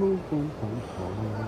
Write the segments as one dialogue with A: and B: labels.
A: Nước.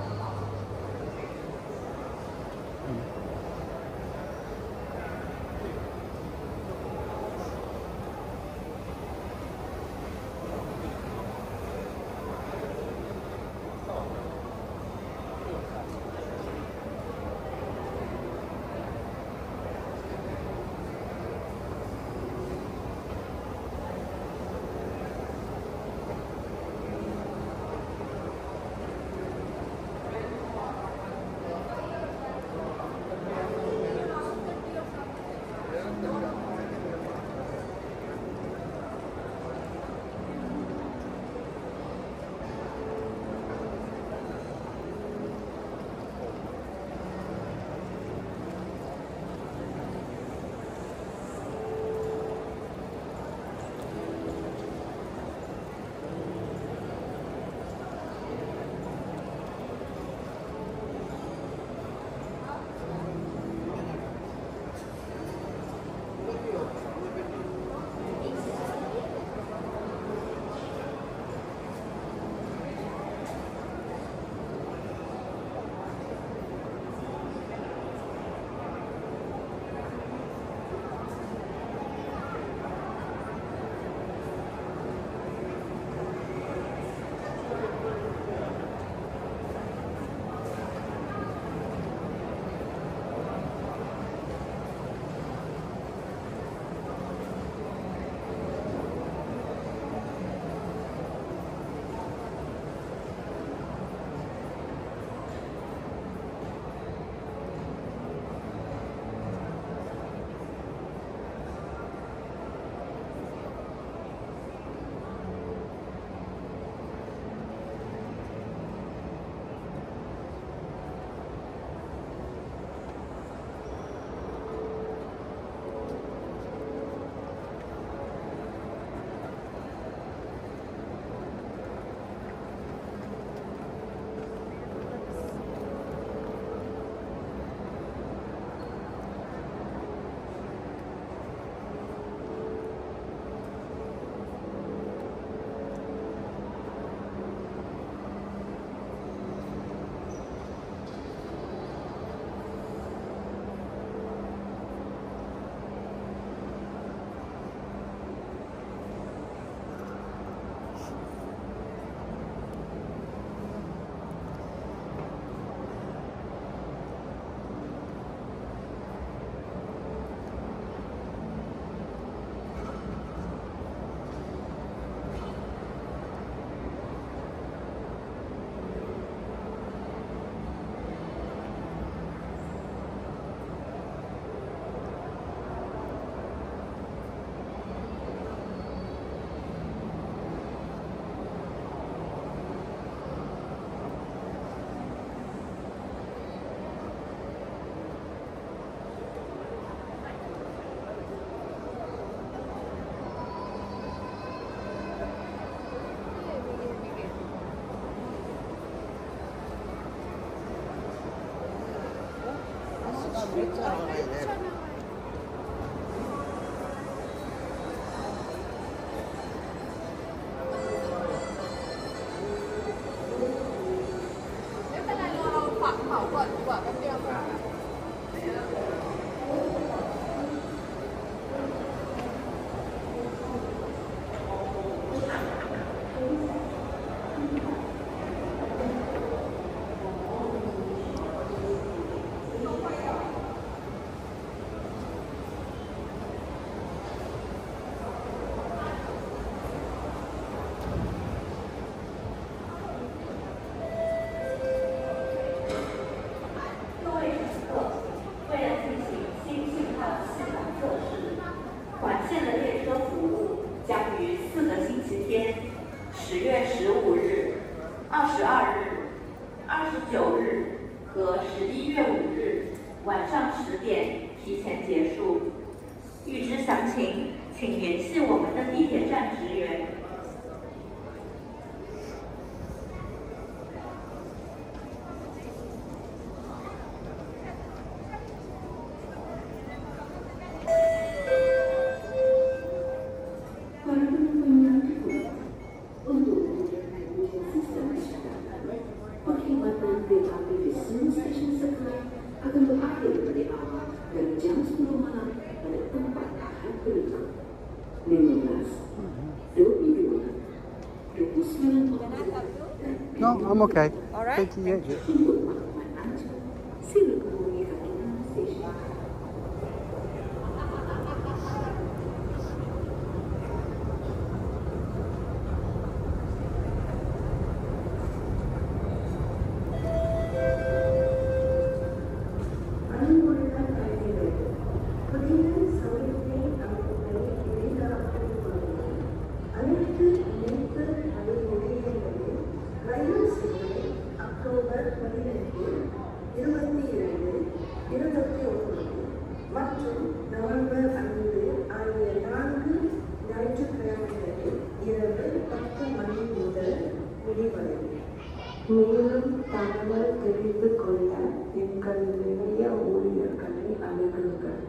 A: picture. Okay.
B: All right.
A: Thank you. Yeah, yeah.
C: மேலும் தகவல் தெரிந்து கொள்ள எங்கள் நிறைய ஊழியர்களை அணுகுங்கள்.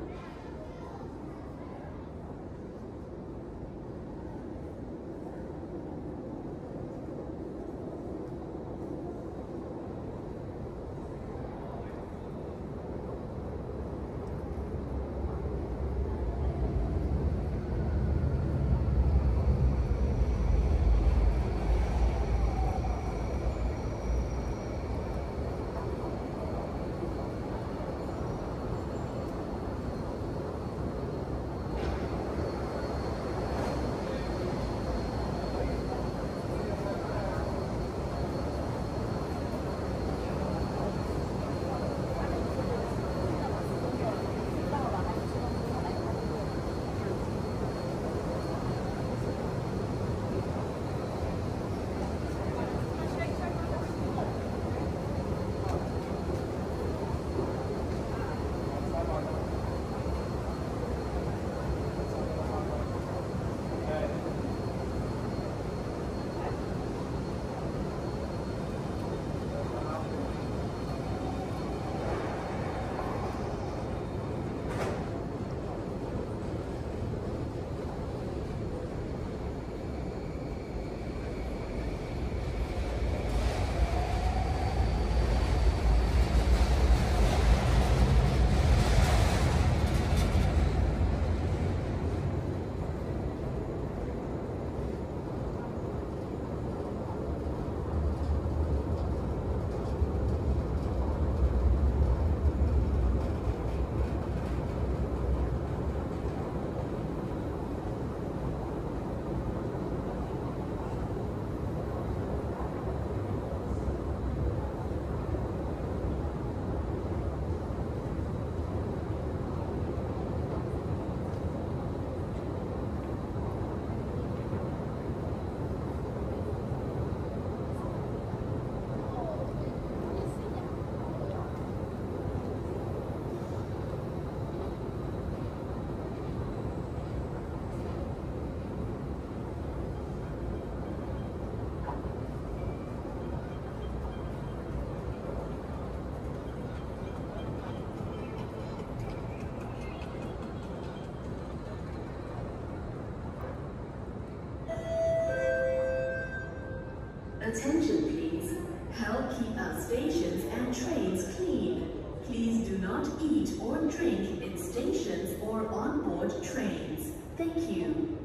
D: Attention please. Help keep our stations and trains clean. Please do not eat or drink in stations or on board trains. Thank you.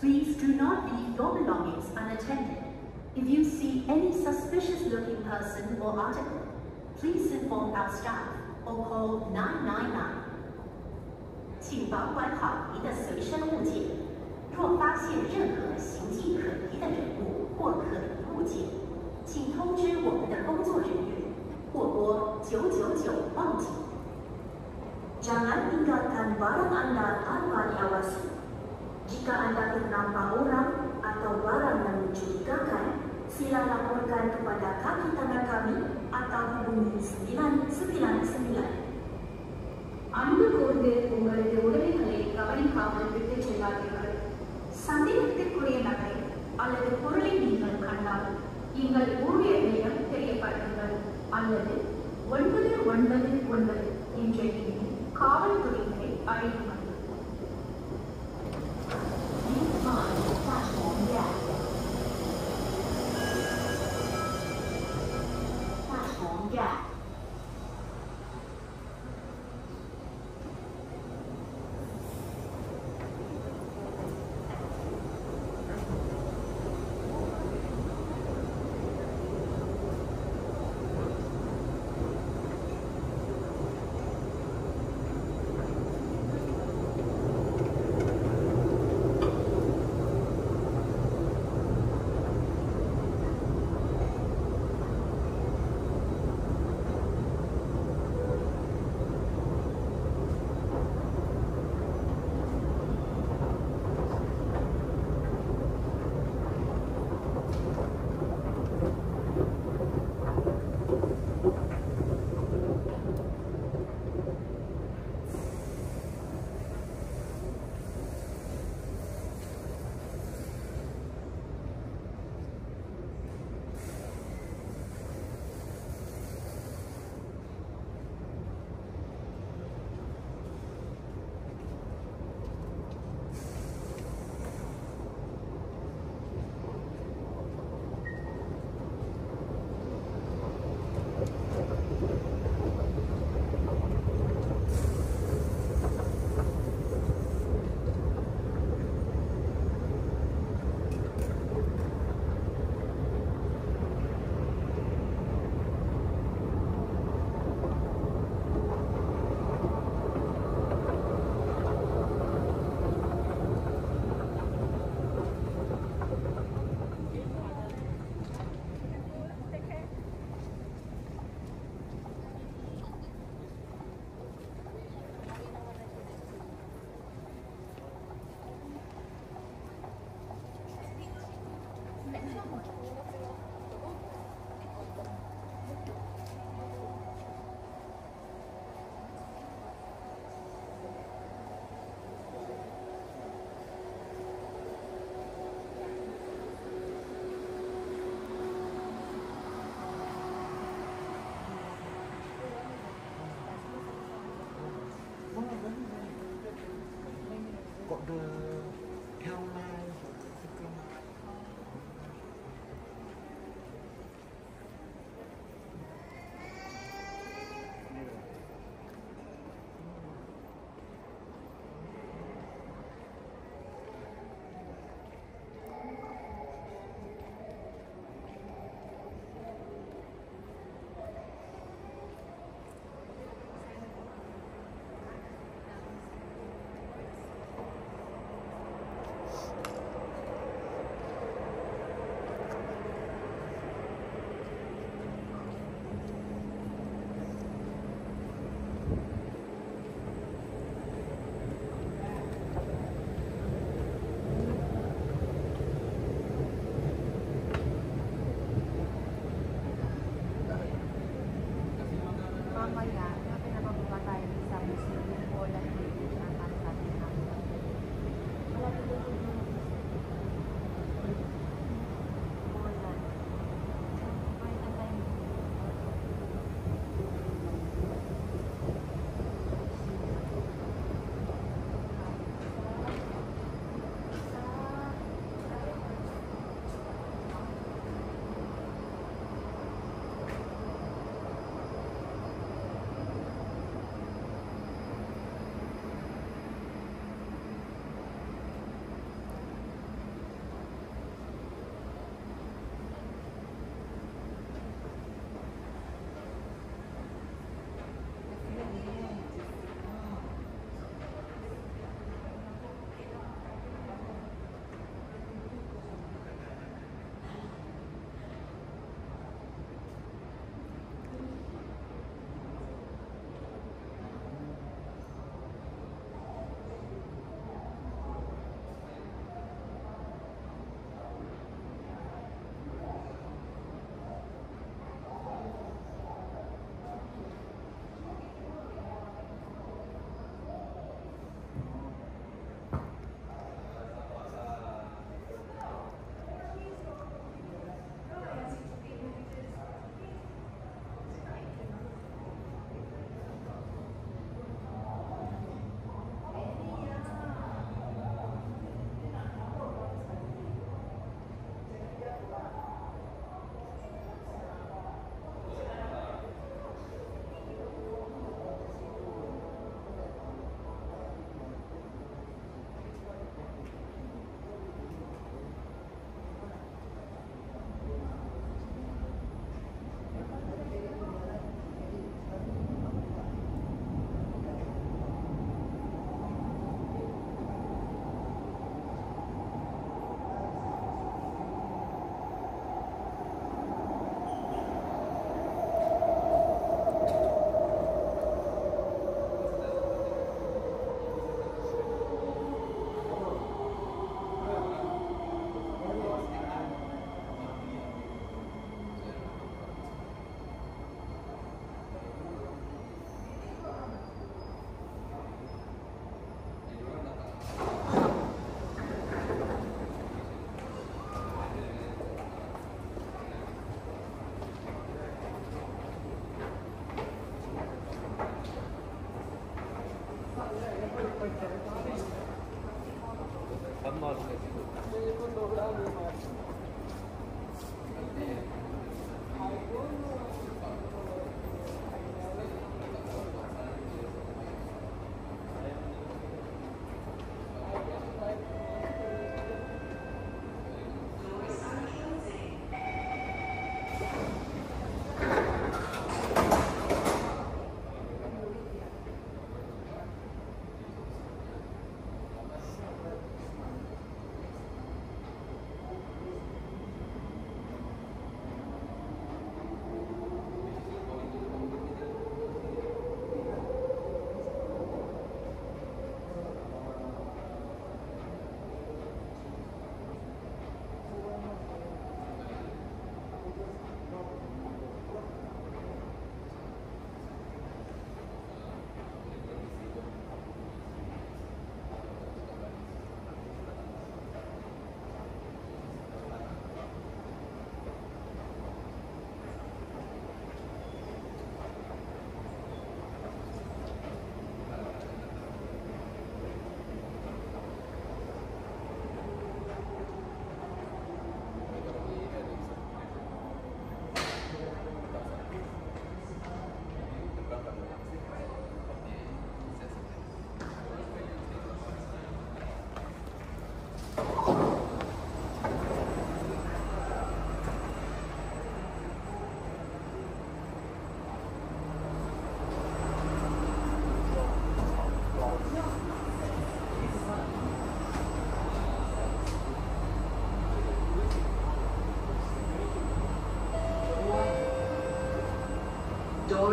E: Please do not leave your belongings unattended. If you see any suspicious looking person or article, please inform our staff or call 999. 请保管好您的随身物件。若发现任何形迹可疑的人物或可疑物件，请通知我们的工作人员或拨999报警。Jangan tinggalkan barang Anda tanpa diawasi. Jika Anda ternampak orang atau barang yang mencurigakan, sila laporkan kepada kaki tangan kami atau hubungi 999. அன்பு கூர்ந்து உங்களது உடைமைகளை கவனிக்காமல் விட்டுச் செல்லாதீர்கள் சந்தேகத்திற்குரிய நகை அல்லது பொருளை நீங்கள் கண்டால் நீங்கள் ஊழியர்களிடம் தெரியப்படுங்கள் அல்லது ஒன்பது ஒன்பது ஒன்பது என்ற எண்ணில்
A: Got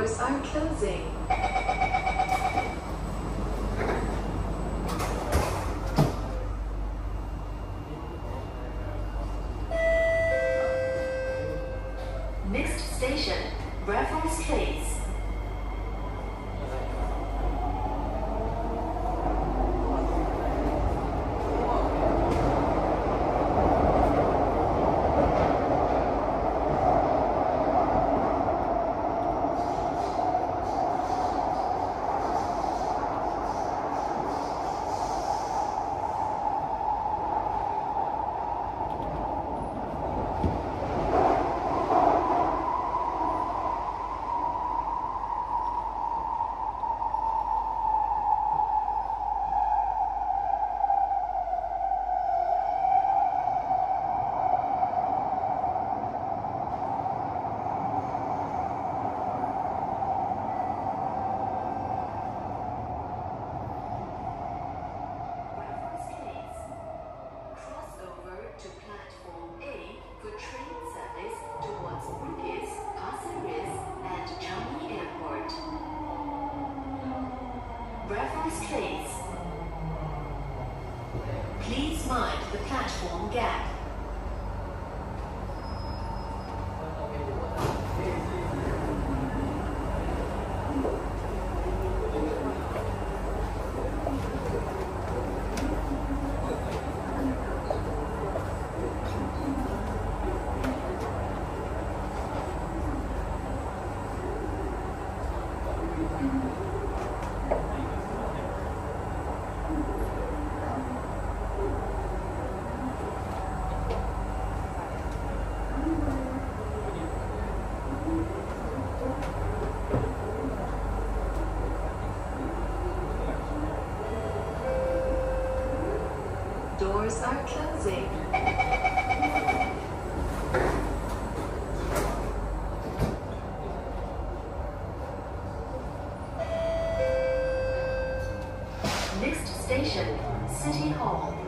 D: stores are closing. doors are closing. Next station, City Hall.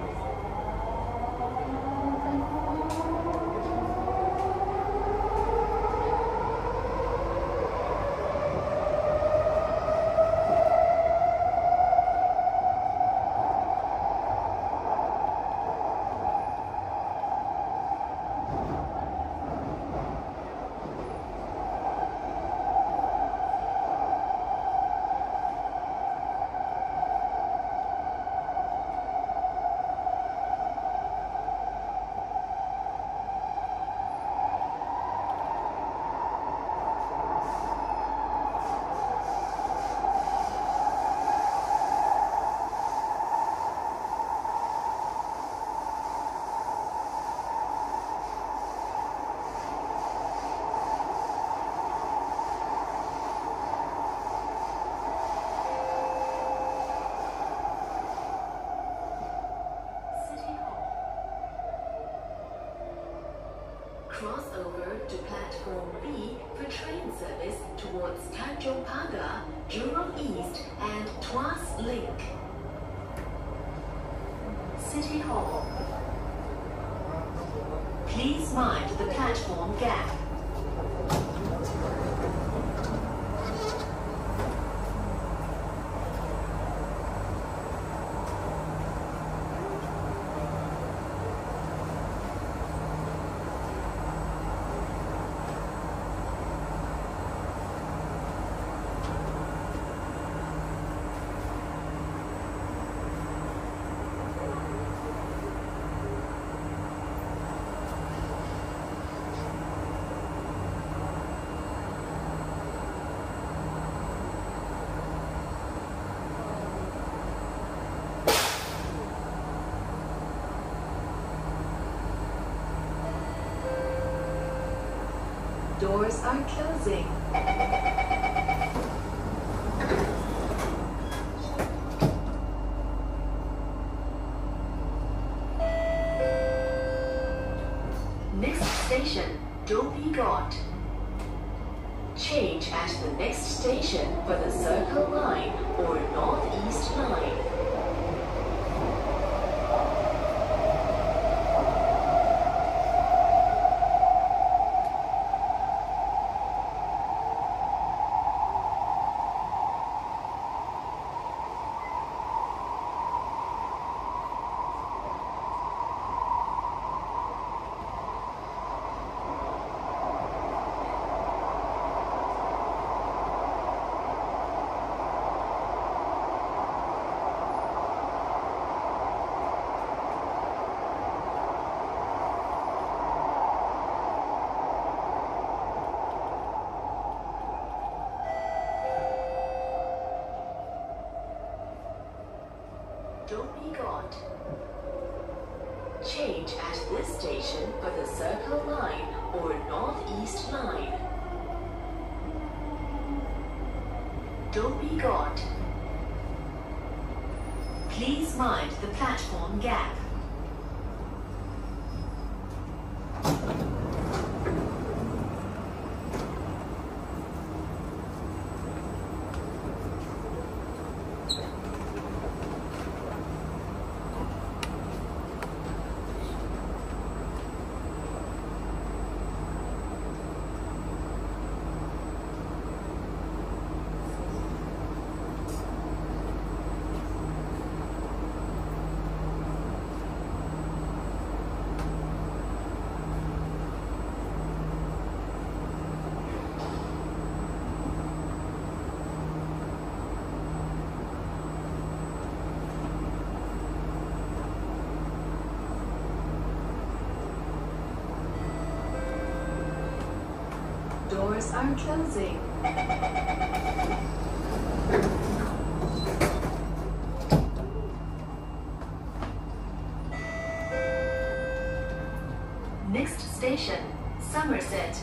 D: To platform B for train service towards Tanjong Pagar, Jurong East, and Tuas Link. City Hall. Please mind the platform gap. Doors are closing. Next station, Dhoby Ghaut. Doors are closing. Next station, Somerset.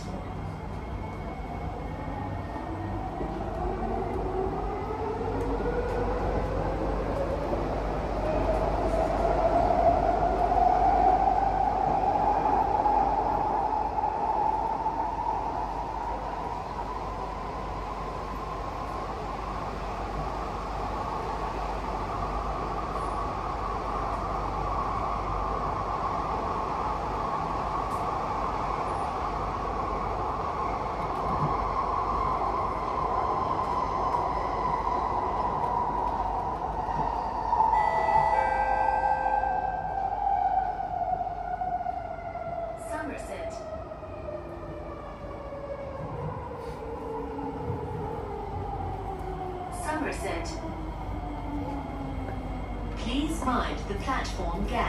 D: Somerset. Somerset. Please mind the platform